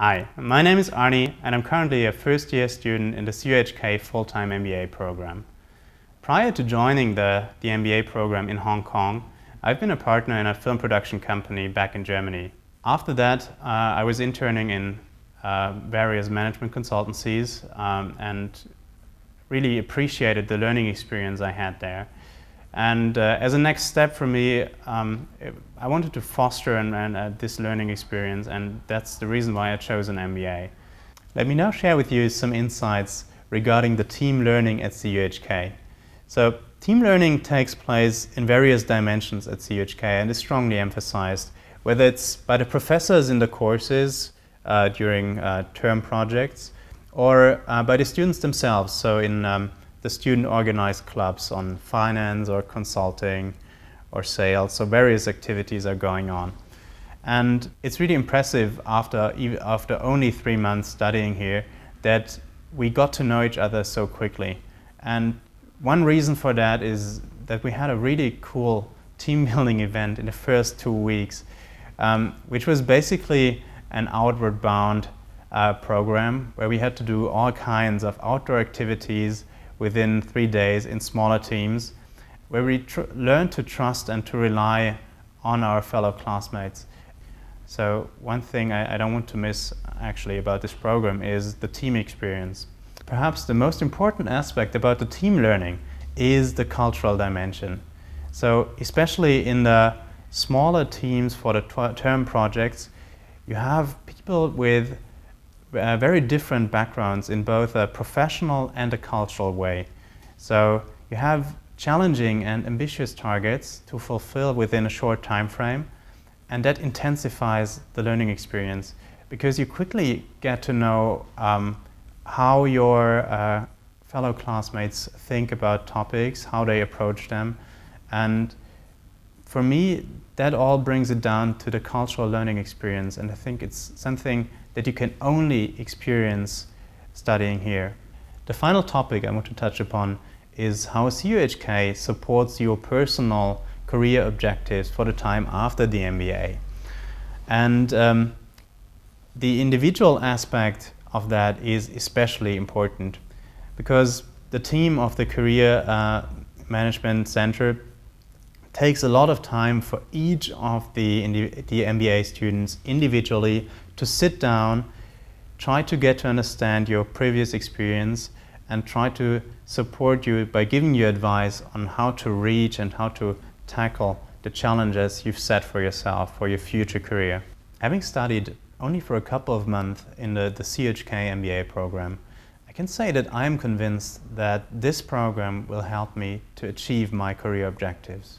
Hi, my name is Arne and I'm currently a first year student in the CUHK full-time MBA program. Prior to joining the, the MBA program in Hong Kong, I've been a partner in a film production company back in Germany. After that, uh, I was interning in uh, various management consultancies um, and really appreciated the learning experience I had there. And uh, as a next step for me, um, I wanted to foster and, and uh, this learning experience, and that's the reason why I chose an MBA. Let me now share with you some insights regarding the team learning at CUHK. So, team learning takes place in various dimensions at CUHK and is strongly emphasized, whether it's by the professors in the courses uh, during uh, term projects or uh, by the students themselves, so in um, the student organized clubs on finance or consulting or sales. So various activities are going on. And it's really impressive after, after only three months studying here that we got to know each other so quickly. And one reason for that is that we had a really cool team building event in the first two weeks, um, which was basically an outward bound uh, program where we had to do all kinds of outdoor activities within three days in smaller teams, where we learn to trust and to rely on our fellow classmates. So one thing I, I don't want to miss actually about this program is the team experience. Perhaps the most important aspect about the team learning is the cultural dimension. So especially in the smaller teams for the term projects, you have people with uh, very different backgrounds in both a professional and a cultural way. So you have challenging and ambitious targets to fulfill within a short time frame, and that intensifies the learning experience because you quickly get to know um, how your uh, fellow classmates think about topics, how they approach them, and for me, that all brings it down to the cultural learning experience, and I think it's something that you can only experience studying here. The final topic I want to touch upon is how CUHK supports your personal career objectives for the time after the MBA. And um, the individual aspect of that is especially important because the team of the Career uh, Management Center takes a lot of time for each of the, the MBA students individually to sit down, try to get to understand your previous experience, and try to support you by giving you advice on how to reach and how to tackle the challenges you've set for yourself for your future career. Having studied only for a couple of months in the, the CUHK MBA program, I can say that I am convinced that this program will help me to achieve my career objectives.